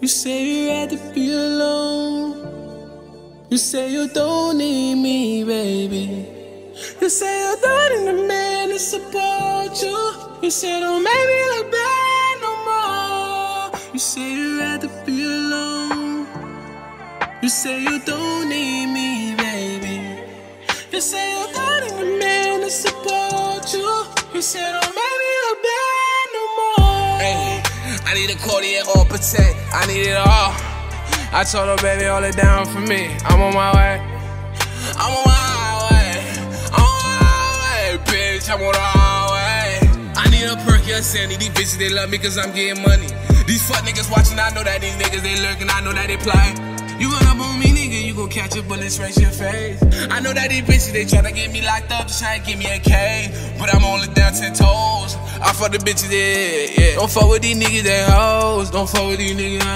You say you'd rather be alone. You say you don't need me, baby. You say you don't need a man to support you. You say don't make me look bad no more. You say you'd rather be alone. You say you don't need me, baby. You say you don't need a man to support Oh, me look bad no more. Hey, I need a Cartier or Patek. I need it all. I told her, baby, hold it down for me. I'm on my way. I'm on my way. I'm on my way, bitch. I'm on the highway. I need a perk, yeah, Sandy. These bitches, they love me cause I'm getting money. These fuck niggas watching, I know that these niggas, they lurking. I know that they play. You run up on me, nigga, catch a bullet straight to your face. I know that these bitches, they tryna get me locked up, just tryna get me a K. But I'm only down 10 toes. I fuck the bitches, yeah, yeah. Don't fuck with these niggas, they hoes. Don't fuck with these niggas.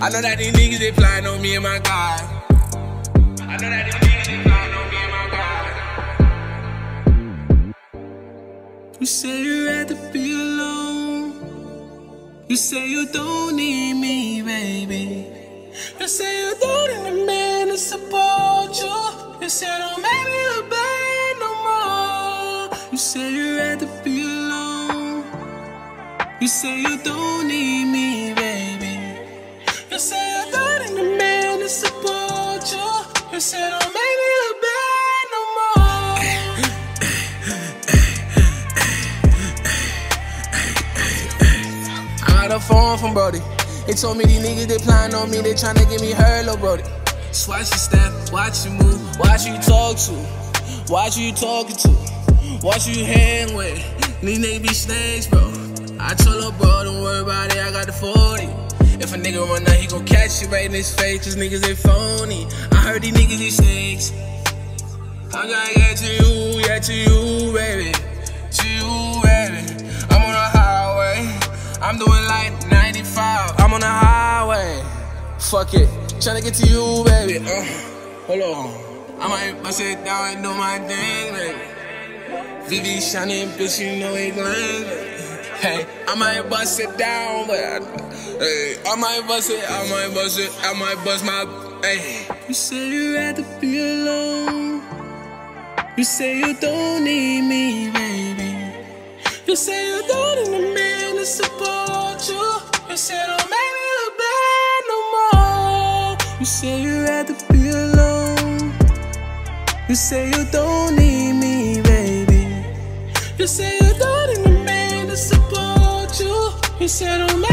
I know that these niggas, they plotting on me and my guy. I know that these niggas, they plotting on me and my guy. You say you'd rather be alone. You say you don't need me, baby. You say you don't need a man to support you. You say don't make me look bad no more. You say you'd rather be alone. You say you don't need me, baby. You say you don't need a man to support you. You say don't make me look bad no more. I got a phone from Brody. They told me these niggas they plotting on me, they tryna get me hurt, little Brody. Just watch your step, watch your move, watch you talk to, watch you talking to, watch you hang with. These niggas be snakes, bro. I told her, bro, don't worry about it, I got the 40. If a nigga run out, he gon' catch you right in his face, cause niggas they phony. I heard these niggas be snakes. I gotta get to you, yeah, to you, baby. To you, baby. I'm on the highway. I'm doing like Fuck it. Tryna get to you, baby. Uh, hold on. I might bust it down and do my thing, baby. VV shining, bitch, you know it glam. Hey, I might bust it down, but hey, I might bust it, I might bust it, I might bust my, hey. You say you'd rather be alone. You say you don't need me, baby. You say you don't need a man to support you. You say don't You say you'd rather be alone. You say you don't need me, baby. You say you don't need a man to support you. You say don't oh, make